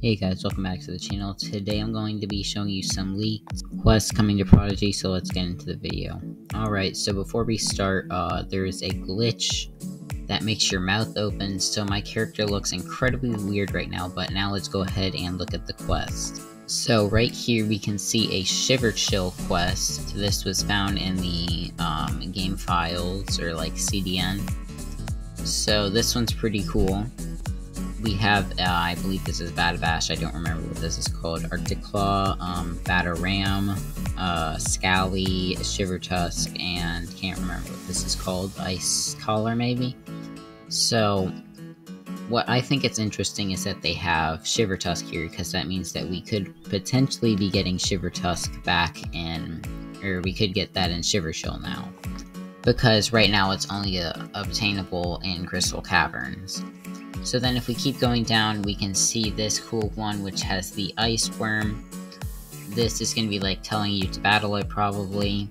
Hey guys, welcome back to the channel. Today I'm going to be showing you some leaked quests coming to Prodigy, so let's get into the video. Alright, so before we start, uh, there is a glitch that makes your mouth open, so my character looks incredibly weird right now, but now let's go ahead and look at the quest. So right here we can see a Shiver Chill quest. This was found in the um, game files, or like CDN. So this one's pretty cool we have, uh, I believe this is Batabash, I don't remember what this is called, Arctic Claw, um, Bataram, uh, Scally, Shiver Tusk, and can't remember what this is called, Ice Collar maybe? So, what I think it's interesting is that they have Shiver Tusk here, because that means that we could potentially be getting Shiver Tusk back in, or we could get that in Shiver Chill now. Because right now it's only uh, obtainable in Crystal Caverns. So then if we keep going down, we can see this cool one, which has the Ice Worm. This is going to be like telling you to battle it, probably.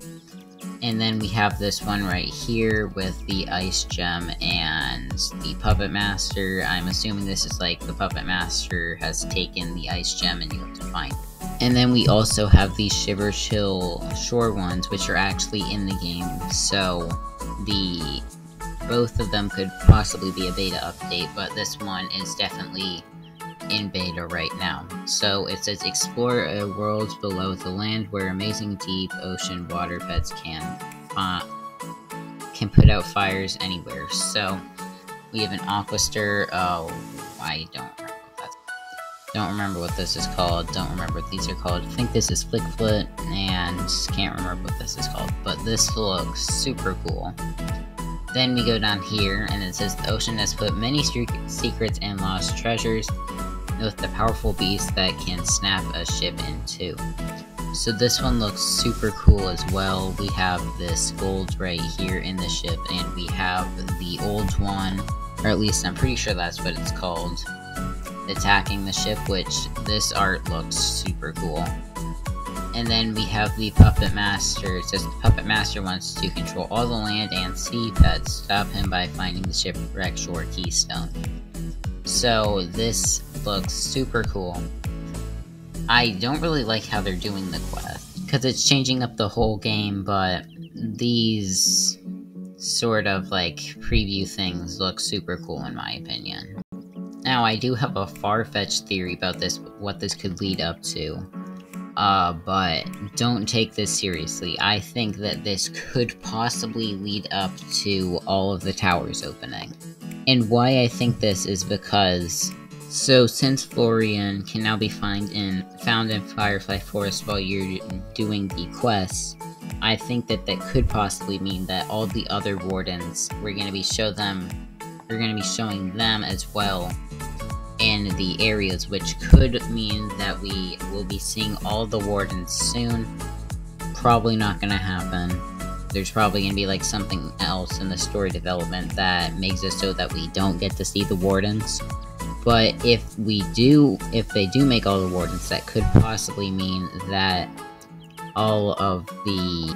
And then we have this one right here with the Ice Gem and the Puppet Master. I'm assuming this is like the Puppet Master has taken the Ice Gem and you have to find it. And then we also have these Shiver Chill Shore ones, which are actually in the game. So the both of them could possibly be a beta update, but this one is definitely in beta right now. So it says explore a world below the land where amazing deep ocean water pets can uh, can put out fires anywhere. So we have an Aquaster. Oh, I don't remember. Don't remember what this is called. Don't remember what these are called. I think this is Flickfoot, and can't remember what this is called. But this looks super cool. Then we go down here, and it says the ocean has put many secrets and lost treasures. with the powerful beast that can snap a ship in two. So this one looks super cool as well. We have this gold right here in the ship, and we have the old one, or at least I'm pretty sure that's what it's called, attacking the ship, which this art looks super cool. And then we have the Puppet Master. It says the Puppet Master wants to control all the land and sea pets. Stop him by finding the shipwreck shore keystone. So this looks super cool. I don't really like how they're doing the quest. Because it's changing up the whole game, but these sort of like preview things look super cool in my opinion. Now I do have a far-fetched theory about this, what this could lead up to. Uh, but don't take this seriously. I think that this could possibly lead up to all of the towers opening. And why I think this is because so since Florian can now be found in found in Firefly Forest while you're doing the quests, I think that that could possibly mean that all the other wardens we're gonna be show them we're gonna be showing them as well in the areas, which could mean that we will be seeing all the wardens soon. Probably not gonna happen. There's probably gonna be like something else in the story development that makes it so that we don't get to see the wardens. But if we do, if they do make all the wardens, that could possibly mean that all of the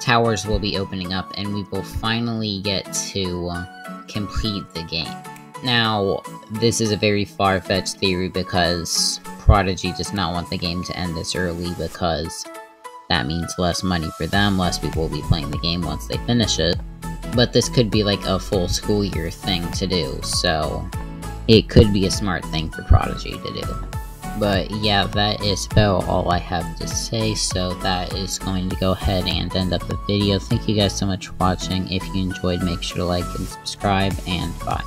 towers will be opening up and we will finally get to uh, complete the game. Now, this is a very far-fetched theory because Prodigy does not want the game to end this early because that means less money for them, less people will be playing the game once they finish it. But this could be like a full school year thing to do, so it could be a smart thing for Prodigy to do. But yeah, that is about all I have to say, so that is going to go ahead and end up the video. Thank you guys so much for watching. If you enjoyed, make sure to like and subscribe, and bye.